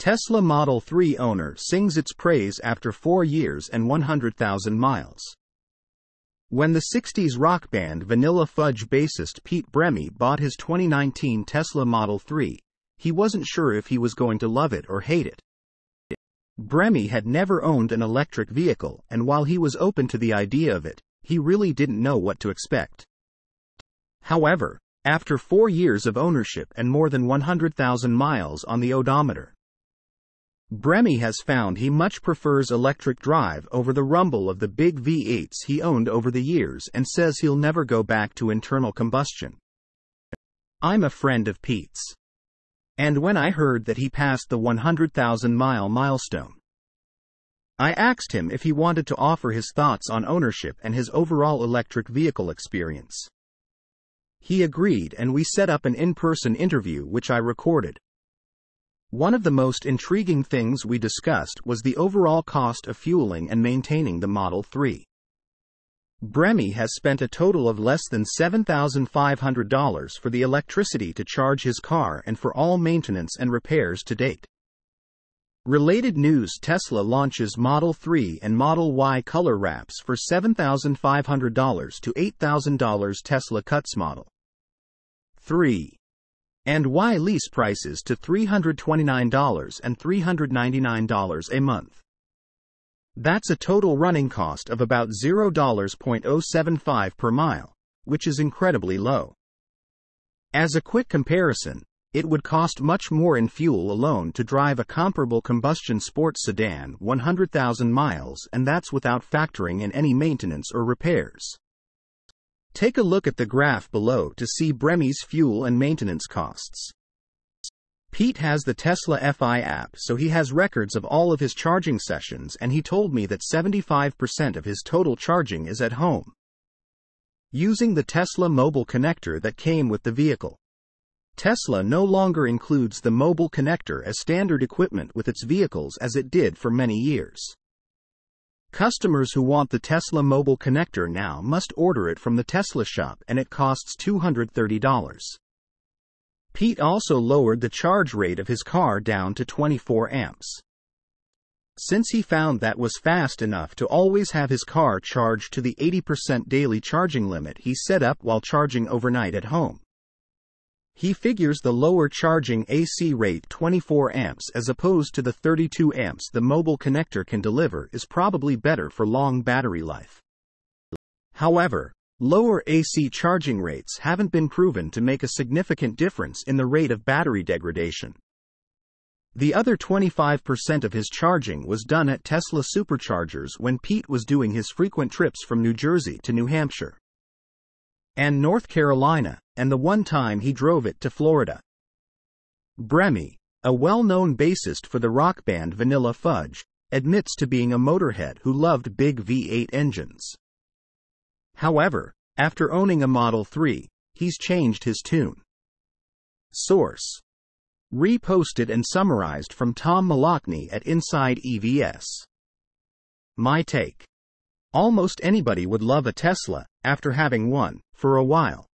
Tesla Model 3 owner sings its praise after four years and 100,000 miles. When the 60s rock band Vanilla Fudge bassist Pete Bremy bought his 2019 Tesla Model 3, he wasn't sure if he was going to love it or hate it. Bremy had never owned an electric vehicle, and while he was open to the idea of it, he really didn't know what to expect. However, after four years of ownership and more than 100,000 miles on the odometer, Bremy has found he much prefers electric drive over the rumble of the big V8s he owned over the years and says he'll never go back to internal combustion. I'm a friend of Pete's. And when I heard that he passed the 100,000 mile milestone, I asked him if he wanted to offer his thoughts on ownership and his overall electric vehicle experience. He agreed and we set up an in person interview which I recorded. One of the most intriguing things we discussed was the overall cost of fueling and maintaining the Model 3. Bremy has spent a total of less than $7,500 for the electricity to charge his car and for all maintenance and repairs to date. Related news Tesla launches Model 3 and Model Y color wraps for $7,500 to $8,000 Tesla cuts Model 3 and Y lease prices to $329 and $399 a month. That's a total running cost of about $0.075 per mile, which is incredibly low. As a quick comparison, it would cost much more in fuel alone to drive a comparable combustion sports sedan 100,000 miles, and that's without factoring in any maintenance or repairs. Take a look at the graph below to see Bremy's fuel and maintenance costs. Pete has the TeslaFi app, so he has records of all of his charging sessions, and he told me that 75% of his total charging is at home. Using the Tesla mobile connector that came with the vehicle. Tesla no longer includes the mobile connector as standard equipment with its vehicles as it did for many years. Customers who want the Tesla mobile connector now must order it from the Tesla shop and it costs $230. Pete also lowered the charge rate of his car down to 24 amps. Since he found that was fast enough to always have his car charged to the 80% daily charging limit he set up while charging overnight at home. He figures the lower charging AC rate 24 amps as opposed to the 32 amps the mobile connector can deliver is probably better for long battery life. However, lower AC charging rates haven't been proven to make a significant difference in the rate of battery degradation. The other 25% of his charging was done at Tesla superchargers when Pete was doing his frequent trips from New Jersey to New Hampshire and North Carolina, and the one time he drove it to Florida. Bremy, a well known bassist for the rock band Vanilla Fudge, admits to being a motorhead who loved big V8 engines. However, after owning a Model 3, he's changed his tune. Source Reposted and summarized from Tom Moloughney at InsideEVs. My take. Almost anybody would love a Tesla, after having one, for a while.